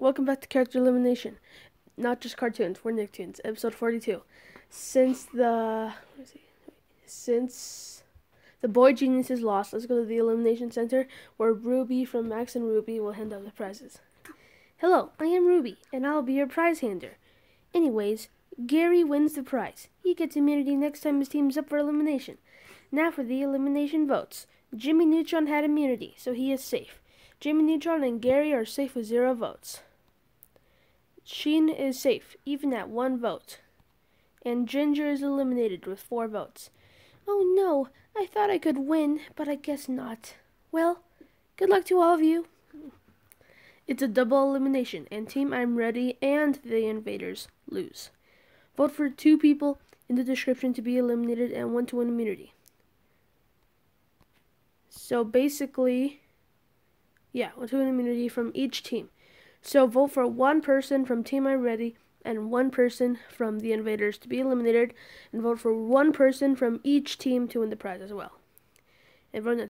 Welcome back to Character Elimination. Not just cartoons, we're Nicktoons, episode 42. Since the since the boy genius is lost, let's go to the elimination center where Ruby from Max and Ruby will hand out the prizes. Hello, I am Ruby, and I'll be your prize hander. Anyways, Gary wins the prize. He gets immunity next time his team's up for elimination. Now for the elimination votes. Jimmy Neutron had immunity, so he is safe. Jimmy Neutron and Gary are safe with zero votes. Sheen is safe, even at one vote. And Ginger is eliminated with four votes. Oh no, I thought I could win, but I guess not. Well, good luck to all of you. It's a double elimination, and Team I'm Ready and the Invaders lose. Vote for two people in the description to be eliminated and one to win immunity. So basically, yeah, one to win immunity from each team. So vote for one person from Team I'm Ready and one person from the Invaders to be eliminated, and vote for one person from each team to win the prize as well. Everyone